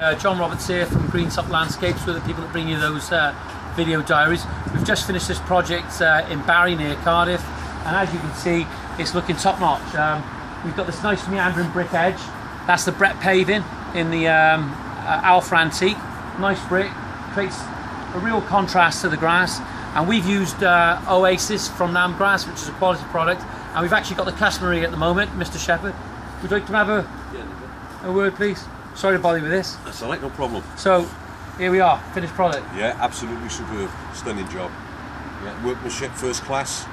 Uh, John Roberts here from Green Top Landscapes, we're the people that bring you those uh, video diaries. We've just finished this project uh, in Barry near Cardiff, and as you can see, it's looking top notch. Um, we've got this nice meandering brick edge. That's the Brett paving in the um, uh, Alpha Antique. Nice brick, creates a real contrast to the grass. And we've used uh, Oasis from Namgrass, which is a quality product. And we've actually got the customer here at the moment, Mr. Shepherd. Would you like to have a, a word, please? Sorry to bother you with this. That's all right, no problem. So, here we are, finished product. Yeah, absolutely superb, stunning job. Yeah, workmanship first class.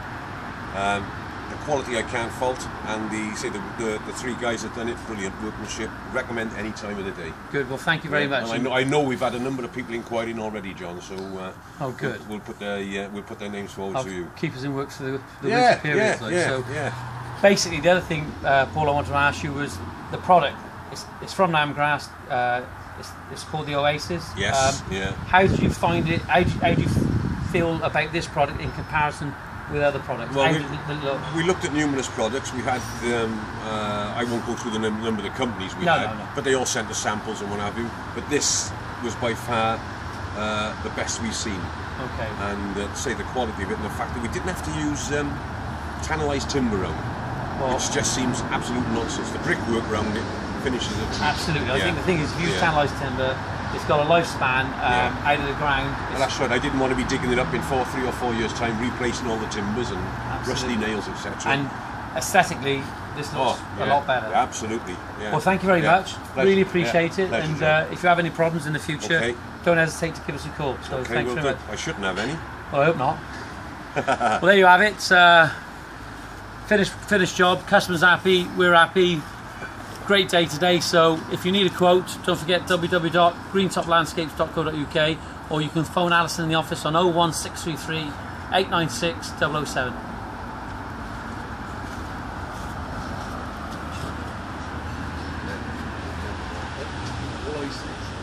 Um, the quality I can't fault, and the say the, the, the three guys that done it, brilliant workmanship. Recommend any time of the day. Good, well, thank you very Yeah, much. I know, I know we've had a number of people inquiring already, John. So uh, Oh, good. We'll, we'll put their uh, we'll put their names forward I'll to you. keep us in work for the, the Yeah, winter period. yeah, like, yeah, so yeah. basically, the other thing, uh, Paul, I wanted to ask you was the product. It's, it's from Namgrass. Uh, it's, it's called the Oasis. Um, Yes, yeah. How do you find it? How do you, how do you feel about this product in comparison with other products? Well, how we- does it look? We looked at numerous products. We had, um, uh, I won't go through the num- number of the companies we No, had, no, no. but they all sent us samples and what have you. But this was by far uh, the best we've seen. Okay. And uh, say the quality of it and the fact that we didn't have to use um, tannalised timber round, Well, which just seems absolute nonsense. The brickwork round it finishes it. absolutely. I Yeah. think the thing is, if you Yeah. tannalised timber, it's got a lifespan um, Yeah. out of the ground. Well, that's right. I didn't want to be digging it up in four, three or four years' time, replacing all the timbers and Absolutely. rusty nails, etc. and aesthetically, this looks oh, a lot better. Absolutely. Yeah. Well, thank you very Yeah. much. Pleasure. Really appreciate Yeah. it. Pleasure, and uh, if you have any problems in the future, Okay. don't hesitate to give us a call. So okay, thanks well, very much. I shouldn't have any. Well, I hope not. well, there you have it. Uh, finished, finished job. Customers happy. We're happy. Great day today. So if you need a quote, don't forget www.greentoplandscapes.co.uk or you can phone Alison in the office on 01633 896 007. Oasis.